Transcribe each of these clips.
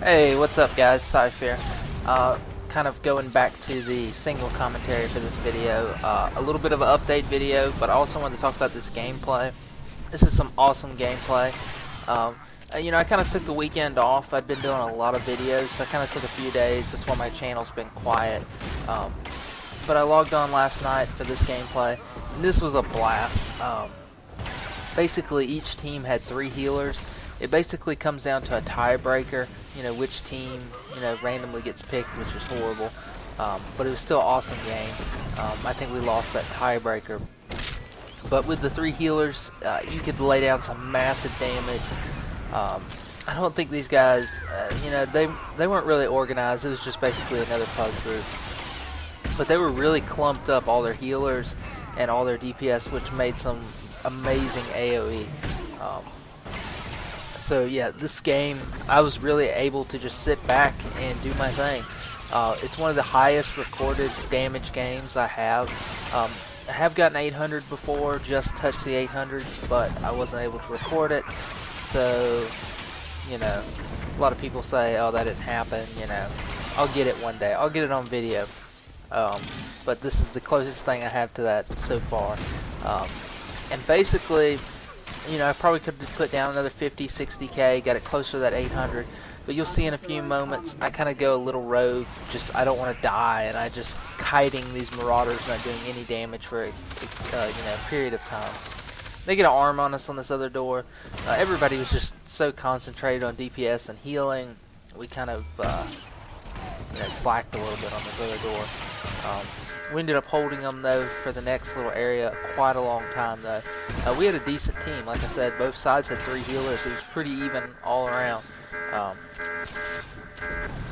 Hey, what's up guys? Cypher. Uh, kind of going back to the single commentary for this video. Uh, a little bit of an update video, but I also wanted to talk about this gameplay. This is some awesome gameplay. Um, you know, I kind of took the weekend off. I've been doing a lot of videos, so I kind of took a few days. That's why my channel's been quiet. Um, but I logged on last night for this gameplay, and this was a blast. Um, basically, each team had three healers. It basically comes down to a tiebreaker, you know, which team, you know, randomly gets picked, which was horrible. Um, but it was still an awesome game. Um, I think we lost that tiebreaker. But with the three healers, uh, you could lay down some massive damage. Um, I don't think these guys, uh, you know, they they weren't really organized. It was just basically another pug group. But they were really clumped up, all their healers and all their DPS, which made some amazing AoE. So yeah, this game, I was really able to just sit back and do my thing. Uh, it's one of the highest recorded damage games I have. Um, I have gotten 800 before, just touched the 800s, but I wasn't able to record it. So, you know, a lot of people say, oh, that didn't happen, you know. I'll get it one day. I'll get it on video. Um, but this is the closest thing I have to that so far. Um, and basically, you know, I probably could have put down another 50, 60k, got it closer to that 800. But you'll see in a few moments, I kind of go a little rogue. Just I don't want to die, and I just kiting these marauders, not doing any damage for a, uh, you know period of time. They get an arm on us on this other door. Uh, everybody was just so concentrated on DPS and healing. We kind of uh, you know slacked a little bit on this other door. Um, we ended up holding them though for the next little area quite a long time though. Uh, we had a decent team, like I said. Both sides had three healers. It was pretty even all around. Um,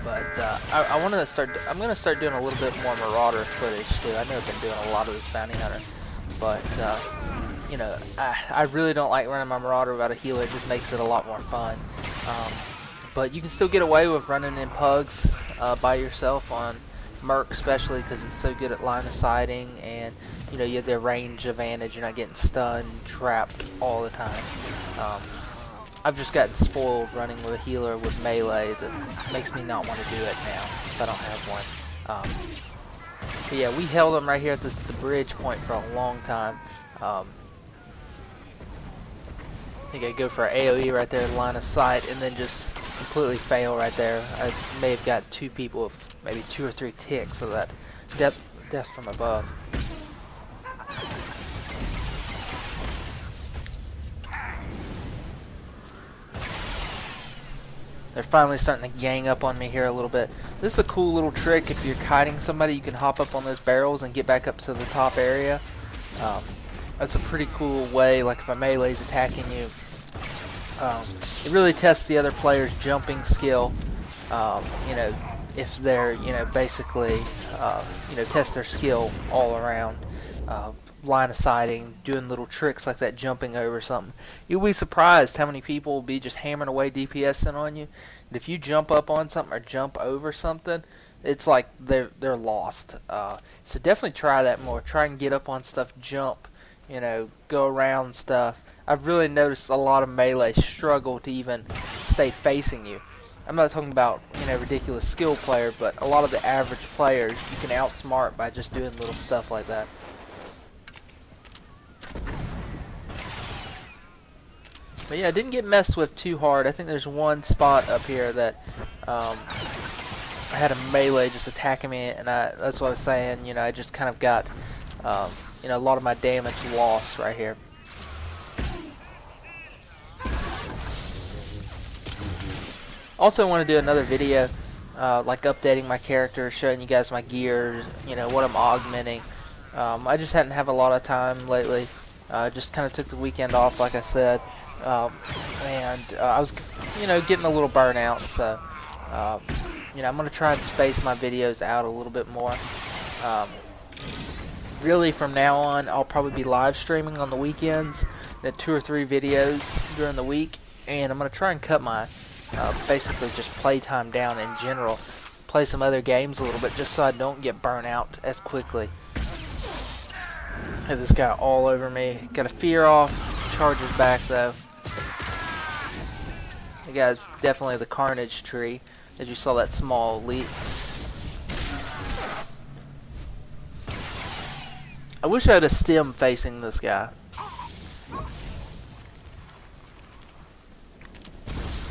but uh, I, I want to start. I'm going to start doing a little bit more Marauder footage too. I know I've been doing a lot of this bounty hunter, but uh, you know, I, I really don't like running my Marauder without a healer. It just makes it a lot more fun. Um, but you can still get away with running in pugs uh, by yourself on Merc, especially because it's so good at line of sighting, and you know you have the range advantage. You're not getting stunned, trapped all the time. Um, I've just gotten spoiled running with a healer with melee that makes me not want to do it now if I don't have one. Um, but yeah, we held them right here at this, the bridge point for a long time. Um, I think I go for AoE right there, line of sight, and then just completely fail right there. I may have got two people with maybe two or three ticks of that death, death from above. They're finally starting to gang up on me here a little bit. This is a cool little trick. If you're kiting somebody, you can hop up on those barrels and get back up to the top area. Um, that's a pretty cool way, like if a melee's attacking you. Um, it really tests the other player's jumping skill. Um, you know, if they're, you know, basically, uh, you know, test their skill all around. Uh, line of sighting, doing little tricks like that, jumping over something. You'll be surprised how many people will be just hammering away DPSing on you. And if you jump up on something or jump over something, it's like they're they're lost. Uh, so definitely try that more. Try and get up on stuff, jump, you know, go around stuff. I've really noticed a lot of melee struggle to even stay facing you. I'm not talking about you know ridiculous skill player, but a lot of the average players you can outsmart by just doing little stuff like that. But yeah, I didn't get messed with too hard. I think there's one spot up here that um, I had a melee just attacking me, and I, that's what I was saying. You know, I just kind of got um, you know a lot of my damage lost right here. Also, want to do another video, uh, like updating my character, showing you guys my gear, you know what I'm augmenting. Um, I just hadn't have a lot of time lately. Uh, just kind of took the weekend off, like I said. Um, and uh, I was, you know, getting a little burnout, so, um, you know, I'm going to try and space my videos out a little bit more. Um, really, from now on, I'll probably be live streaming on the weekends, then two or three videos during the week, and I'm going to try and cut my, uh, basically just playtime down in general. Play some other games a little bit, just so I don't get burnt out as quickly. This guy all over me. Got a fear off. Charges back though. The guy's definitely the Carnage tree, as you saw that small leap. I wish I had a stem facing this guy.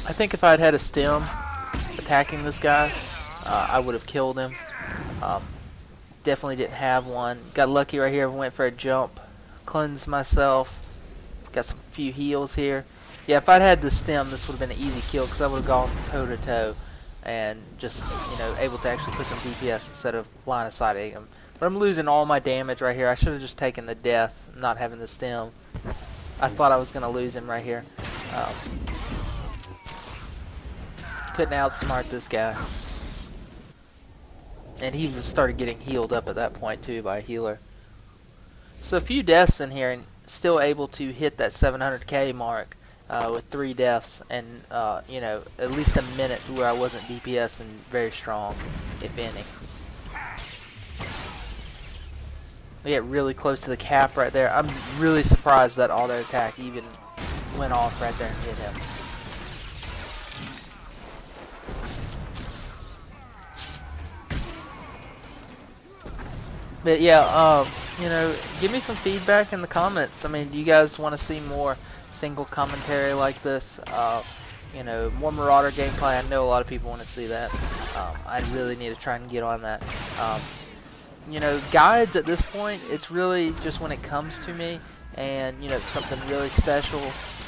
I think if I had had a stem attacking this guy, uh, I would have killed him. Um, definitely didn't have one. Got lucky right here. Went for a jump. Cleansed myself. Got some few heals here. Yeah, if I'd had the stem, this would have been an easy kill because I would have gone toe to toe and just, you know, able to actually put some DPS instead of line of sighting him. But I'm losing all my damage right here. I should have just taken the death, not having the stem. I thought I was going to lose him right here. Um, couldn't outsmart this guy. And he started getting healed up at that point too by a healer. So a few deaths in here and still able to hit that 700k mark uh, with three deaths and uh, you know at least a minute where I wasn't DPS and very strong, if any. We get really close to the cap right there. I'm really surprised that auto attack even went off right there and hit him. But yeah, um, you know, give me some feedback in the comments. I mean, do you guys want to see more single commentary like this? Uh, you know, more Marauder gameplay. I know a lot of people want to see that. Um, I really need to try and get on that. Um, you know, guides at this point, it's really just when it comes to me and, you know, something really special.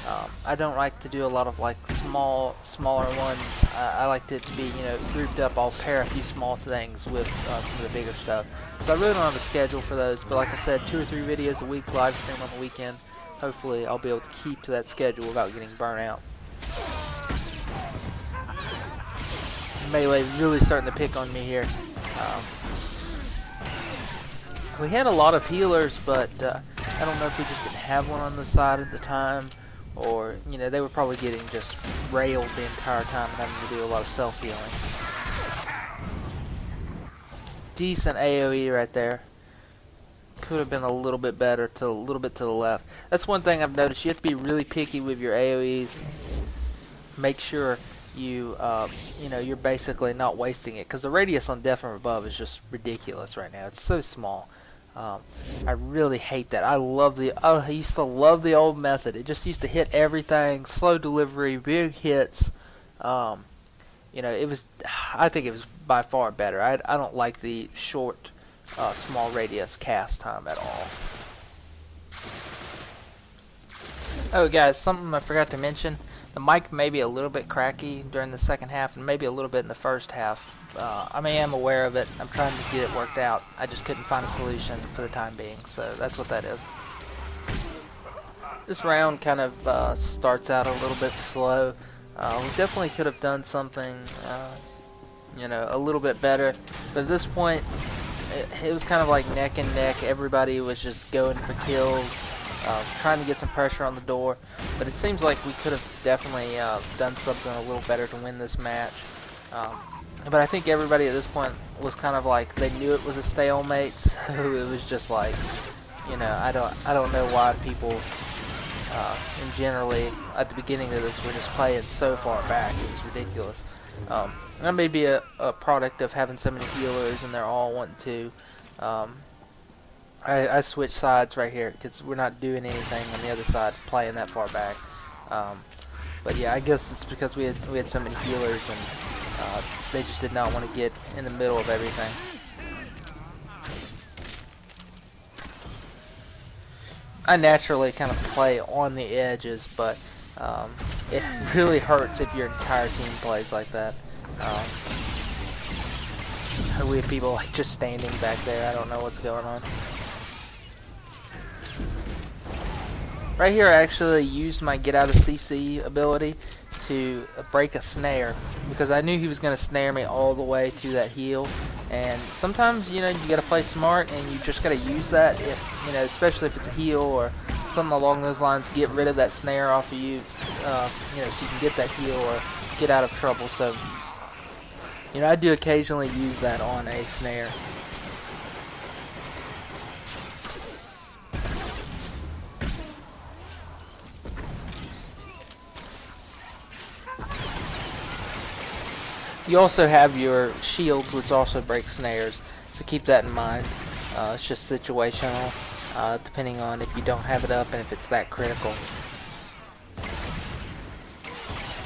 Um, I don't like to do a lot of like small, smaller ones. I, I like it to be, you know, grouped up. I'll pair a few small things with uh, some of the bigger stuff. So I really don't have a schedule for those, but like I said, two or three videos a week, live stream on the weekend. Hopefully I'll be able to keep to that schedule without getting burnt out. Melee really starting to pick on me here. Um, we had a lot of healers, but uh, I don't know if we just didn't have one on the side at the time, or, you know, they were probably getting just railed the entire time and having to do a lot of self-healing. Decent AoE right there. Could have been a little bit better, to a little bit to the left. That's one thing I've noticed. You have to be really picky with your AoEs. Make sure you, uh, you know, you're basically not wasting it. Because the radius on Death from Above is just ridiculous right now. It's so small. Um, I really hate that. I love the. I used to love the old method. It just used to hit everything. Slow delivery, big hits. Um, you know, it was. I think it was by far better. I I don't like the short, uh, small radius cast time at all. Oh, guys, something I forgot to mention. The mic may be a little bit cracky during the second half and maybe a little bit in the first half. Uh, I mean, I am aware of it. I'm trying to get it worked out. I just couldn't find a solution for the time being, so that's what that is. This round kind of uh, starts out a little bit slow. Uh, we definitely could have done something, uh, you know, a little bit better. But at this point, it, it was kind of like neck and neck. Everybody was just going for kills uh, trying to get some pressure on the door. But it seems like we could have definitely uh, done something a little better to win this match. Um, but I think everybody at this point was kind of like they knew it was a stalemate, so it was just like, you know, I don't, I don't know why people, uh, and generally at the beginning of this were just playing so far back. It was ridiculous. Um, that may be a, a, product of having so many healers and they're all wanting to um, I, I switched sides right here because we're not doing anything on the other side playing that far back. Um, but yeah, I guess it's because we had we had so many healers and uh, they just did not want to get in the middle of everything. I naturally kind of play on the edges, but um, it really hurts if your entire team plays like that. Um, we have people like just standing back there. I don't know what's going on. Right here I actually used my get out of CC ability to break a snare because I knew he was going to snare me all the way to that heal and sometimes you know you got to play smart and you just got to use that if you know especially if it's a heal or something along those lines get rid of that snare off of you uh, you know so you can get that heal or get out of trouble. So you know I do occasionally use that on a snare You also have your shields, which also break snares, so keep that in mind. Uh, it's just situational, uh, depending on if you don't have it up and if it's that critical.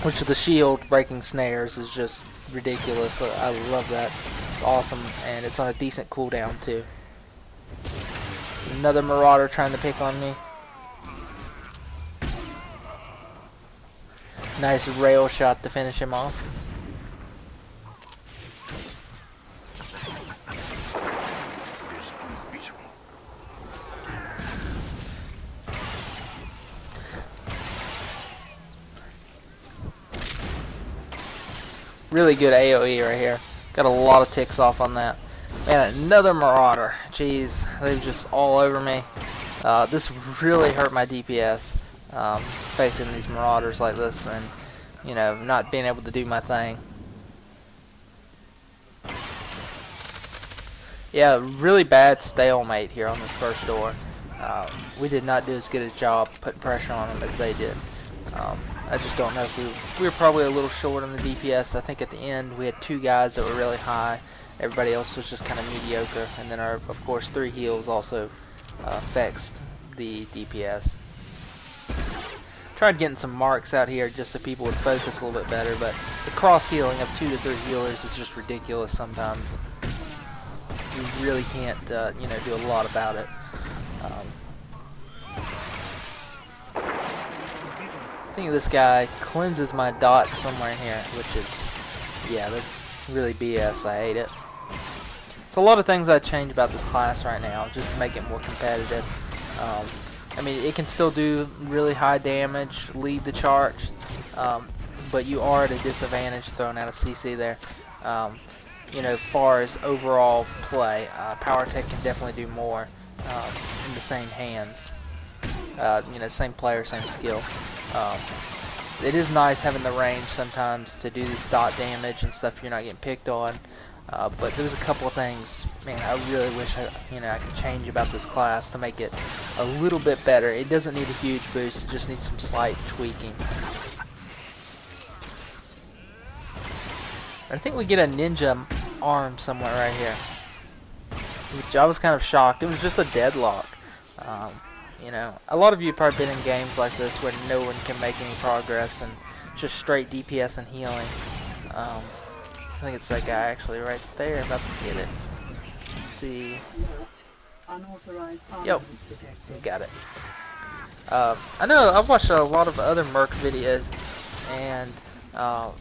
Which the shield breaking snares is just ridiculous. I love that. It's awesome, and it's on a decent cooldown too. Another Marauder trying to pick on me. Nice rail shot to finish him off. Really good AoE right here. Got a lot of ticks off on that. Man, another Marauder. Jeez, they're just all over me. Uh, this really hurt my DPS, um, facing these Marauders like this and, you know, not being able to do my thing. Yeah, really bad stalemate here on this first door. Uh, we did not do as good a job putting pressure on them as they did. Um, I just don't know if we, we were probably a little short on the DPS. I think at the end we had two guys that were really high. Everybody else was just kind of mediocre. And then our, of course, three heals also uh, the DPS. Tried getting some marks out here just so people would focus a little bit better, but the cross healing of two to three healers is just ridiculous sometimes. You really can't, uh, you know, do a lot about it. Think this guy cleanses my dots somewhere here, which is, yeah, that's really BS. I hate it. So a lot of things I change about this class right now, just to make it more competitive. Um, I mean, it can still do really high damage, lead the charge, um, but you are at a disadvantage throwing out a CC there. Um, you know, far as overall play, uh, Power Tech can definitely do more um, in the same hands. Uh, you know, same player, same skill. Um, it is nice having the range sometimes to do this dot damage and stuff you're not getting picked on. Uh, but there's a couple of things, man, I really wish I, you know, I could change about this class to make it a little bit better. It doesn't need a huge boost, it just needs some slight tweaking. I think we get a ninja arm somewhere right here. Which I was kind of shocked. It was just a deadlock. Um, you know, a lot of you have probably been in games like this where no one can make any progress and just straight DPS and healing. Um, I think it's that guy actually right there about to get it. Let's see. Yep, got it. Uh, I know I've watched a lot of other Merc videos, and uh,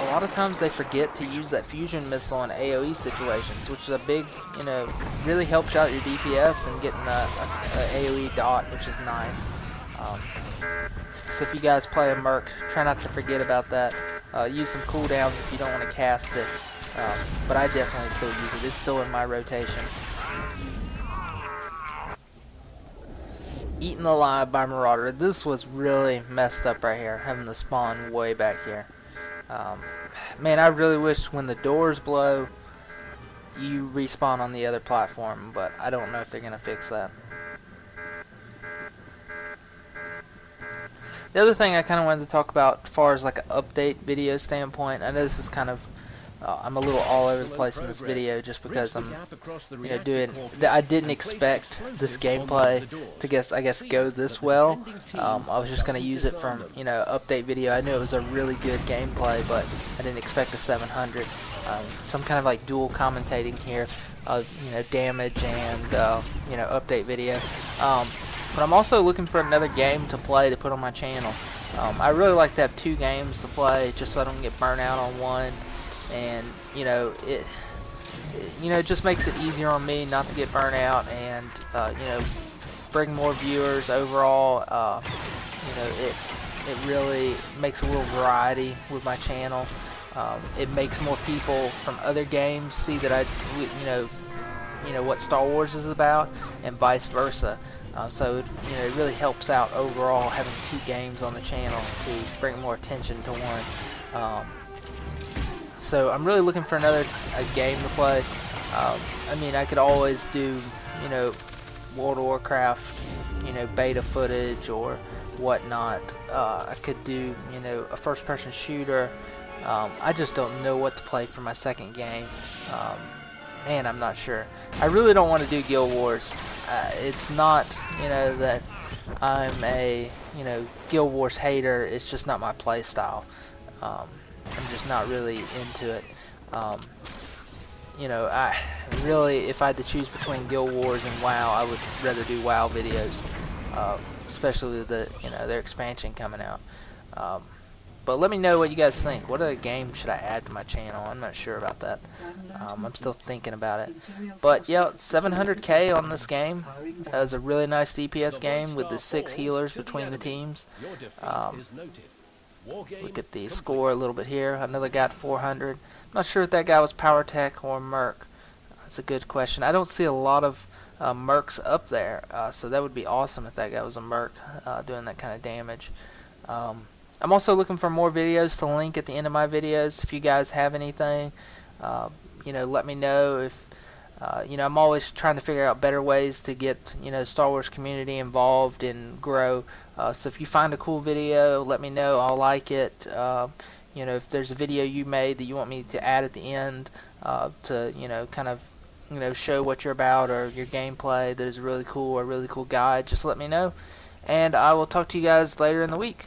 a lot of times they forget to use that fusion missile in AoE situations, which is a big, you know, really helps out your DPS and getting a, a, a AoE dot, which is nice. Um, so if you guys play a Merc, try not to forget about that. Uh, use some cooldowns if you don't want to cast it, um, but I definitely still use it. It's still in my rotation. Eaten alive by Marauder. This was really messed up right here, having the spawn way back here. Um, man, I really wish when the doors blow, you respawn on the other platform, but I don't know if they're going to fix that. The other thing I kind of wanted to talk about as far as like an update video standpoint, I know this is kind of uh, I'm a little all over the place in this video just because I'm, you know, doing. I didn't expect this gameplay to guess, I guess, go this well. Um, I was just gonna use it from, you know, update video. I knew it was a really good gameplay, but I didn't expect a 700. Um, some kind of like dual commentating here, of you know, damage and uh, you know, update video. Um, but I'm also looking for another game to play to put on my channel. Um, I really like to have two games to play just so I don't get burnt out on one and you know it, it you know just makes it easier on me not to get burnt out and uh, you know bring more viewers overall. Uh, you know it it really makes a little variety with my channel. Um, it makes more people from other games see that I you know you know what Star Wars is about and vice versa. Uh, so it, you know it really helps out overall having two games on the channel to bring more attention to one. Um, so I'm really looking for another a game to play. Um, I mean, I could always do, you know, World of Warcraft, you know, beta footage or whatnot. Uh, I could do, you know, a first-person shooter. Um, I just don't know what to play for my second game. Um, man, I'm not sure. I really don't want to do Guild Wars. Uh, it's not, you know, that I'm a, you know, Guild Wars hater. It's just not my play style. Um, I'm just not really into it. Um, you know, I really, if I had to choose between Guild Wars and WoW, I would rather do WoW videos, uh, especially with the, you know, their expansion coming out. Um, but let me know what you guys think. What other game should I add to my channel? I'm not sure about that. Um, I'm still thinking about it. But yeah, 700k on this game. That was a really nice DPS game with the six healers between the teams. Um, look at the score a little bit here. Another guy at 400. I'm not sure if that guy was Power Tech or Merc. That's a good question. I don't see a lot of uh, Mercs up there, uh, so that would be awesome if that guy was a Merc uh, doing that kind of damage. Um, I'm also looking for more videos to link at the end of my videos. If you guys have anything, uh, you know, let me know. If uh, you know, I'm always trying to figure out better ways to get you know Star Wars community involved and grow. Uh, so if you find a cool video, let me know. I'll like it. Uh, you know, if there's a video you made that you want me to add at the end uh, to you know kind of you know show what you're about or your gameplay that is really cool or really cool guide, just let me know. And I will talk to you guys later in the week.